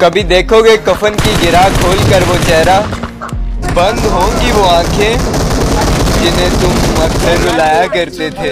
कभी देखोगे कफन की गिरा खोल कर वो चेहरा? बंद होंगी वो आँखें जिन्हें तुम अक्सर रुलाया करते थे।